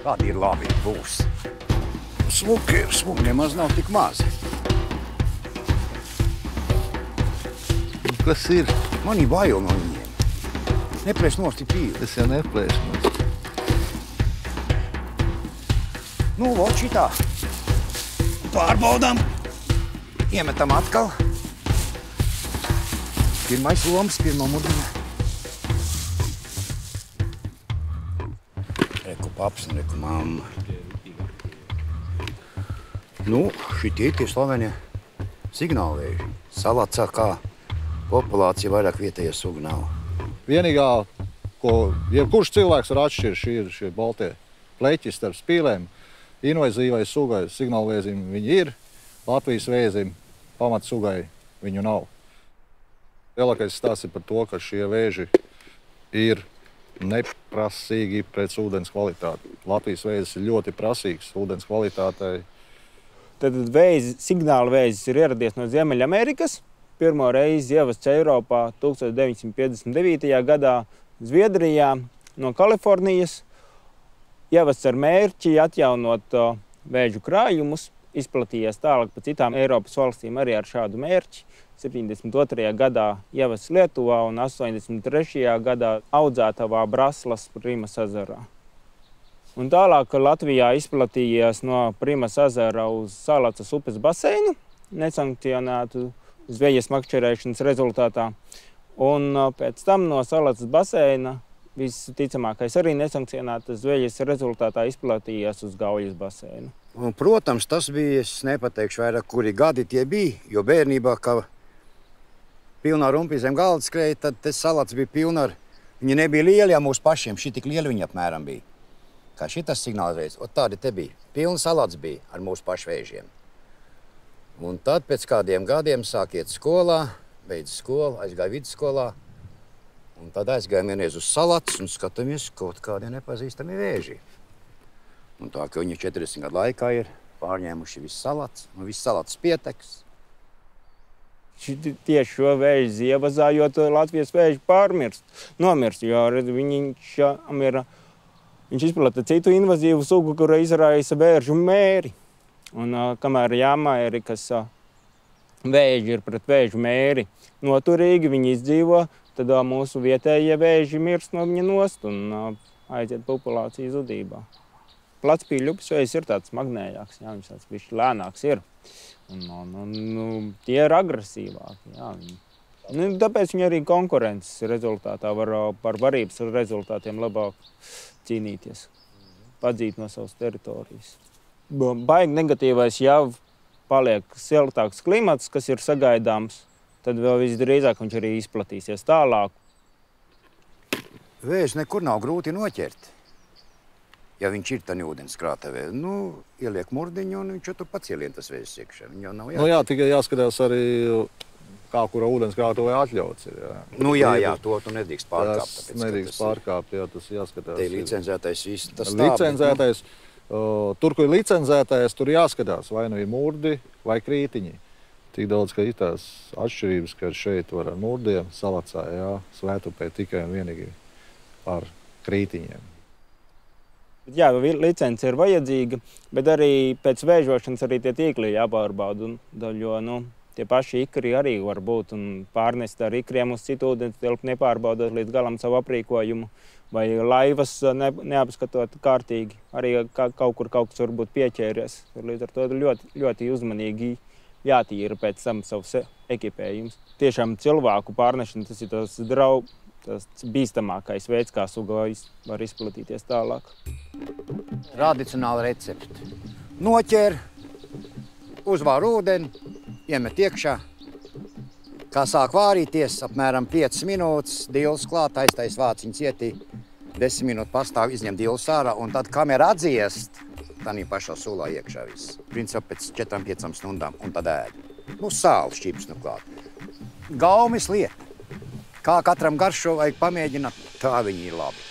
Kādi ir labi būs? Smuki ir, smuki nemaz nav tik mazi. Kas ir? Man ir bail no viņiem. Neplēs nost ir pīli. Tas jau neplēšanas. Nu, vot šitā. Pārbaudām. Iemetam atkal. Pirmais loms, pirmā mudiņa. Reku mamma. Nu, šitie tie slavenie signālēži. Salacā kā populācija vairāk vietējie sugu nav. Vienīgā, ko jebkurš cilvēks var atšķirt, šī ir šie baltie pleķi starp spīlēm. Invazīvai sugai signālvēzim viņi ir, Latvijas vēzim pamatsugai viņu nav. Lielākais stāsts ir par to, ka šie vēži ir neprasīgi pret ūdens kvalitāti. Latvijas vēzis ir ļoti prasīgs ūdens kvalitātei. Tad vēzi, signāla vēzis ir ieradies no Ziemeļamerikas. Pirmo reizi ievests Eiropā 1959. gadā Zviedrijā no Kalifornijas. Ievests ar mērķi atjaunot uh, vēžu krājumus, izplatījies tālāk pa citām Eiropas valstīm arī ar šādu mērķi. 72. gadā ievests Lietuvā un 83. gadā audzētavā Braslas Primas ezerā. Un tālāk Latvijā izplatījies no Primas ezera uz Salacas upes baseinu, nesankcionētu zvejas makšķerēšanas rezultātā. Un pēc tam no Salacas baseina visticamākais arī nesankcionētas zvejas rezultātā izplatījies uz Gaujas baseinu. Un, protams, tas bija, es nepateikšu vairāk, kuri gadi tie bija, jo bērnībā, ka pilnā rumpi zem galda skrēja, tad tas salats bija pilna ar, viņi nebija lieli, ja mūsu pašiem, šī tik lieli viņi apmēram bija. Kā šitas signāls veids, o tādi te bija. Pilns salats bija ar mūsu pašu vēžiem. Un tad pēc kādiem gadiem sāk iet skolā, beidz skolu, aizgāja vidusskolā. Un tad aizgājām vienreiz uz salats un skatāmies kaut kādi nepazīstami vēži. Un tā, ka viņi 40 gadu laikā ir pārņēmuši visu salats, un viss salats pieteks. Ši- Tieši šo vēju ievazājot, Latvijas vēju pārmirst, nomirst, jo redz, viņš am ir, viņš izplata citu invazīvu sugu, kura izraisa vēržu mēri. Un kamēr Jāmērikas ā, vēži ir pret vēžu mēri noturīgi, viņi izdzīvo, tad mūsu vietējie vēži mirst no viņa nost un aiziet populācijas zudībā. Platspīļu upes vējs ir tāds magnējāks, jā, viņš tāds bišķi lēnāks ir. Un, un, un, nu, tie ir agresīvāki. Jā. viņi- Nu, tāpēc viņi arī konkurences rezultātā var par varības rezultātiem labāk cīnīties, padzīt no savas teritorijas. Ba- Baigi negatīvais jau paliek siltāks klimats, kas ir sagaidāms, tad vēl visdrīzāk viņš arī izplatīsies tālāk. Vēžs nekur nav grūti noķert. Ja viņš ir tādā ūdenskrātavē, nu, ieliek murdiņu un viņš jau tur pats ielien tas vēžs iekšā. Viņam nav Nu, jā, tikai jāskatās arī, kā kura ūdenskrātuvē atļauts ir. Jā. Nu, jā, jā, to tu nedrīkst pārkāpt. Tas nedrīkst tas pārkāpt, jā, tas jāskatās. Te ir licencētais viss. Tas nu, Licencētais, uh, tur, kur ir licencētais, tur jāskatās, vai nu ir mūrdi vai krītiņi. Tik daudz, ka ir tās atšķirības, ka šeit var ar mūrdiem salacā, jā, svētupē tikai un vienīgi ar krītiņiem. Bet Jā, licence ir vajadzīga, bet arī pēc vēžošanas arī tie tīkli jāpārbauda. Jo nu, tie paši ikri arī var būt un pārnest ar ikriem uz citu ūdens tilpu, nepārbaudot līdz galam savu aprīkojumu. Vai laivas ne, neapskatot kārtīgi. Arī ka, kaut kur kaut kas var būt pieķēries. Līdz ar to ļoti, ļoti uzmanīgi jātīra pēc tam savs e- ekipējums. Tiešām cilvēku pārnešana tas ir tas drau, tas bīstamākais veids, kā iz- var izplatīties tālāk. Tradicionāli recepti. Noķer, uzvār ūdeni, iemet iekšā. Kā sāk vārīties, apmēram 5 minūtes, dīls klāt, aiztais vāciņas ietī, 10 minūtes pastāv, izņem dīls ārā, un tad kamera atdziest, tā nī pašā sulā iekšā viss. Principā pēc 4-5 stundām, un tad ēd. Nu, sāli šķips nu klāt. Gaumis lieta. Kā katram garšo vajag pamēģināt, tā viņi ir labi.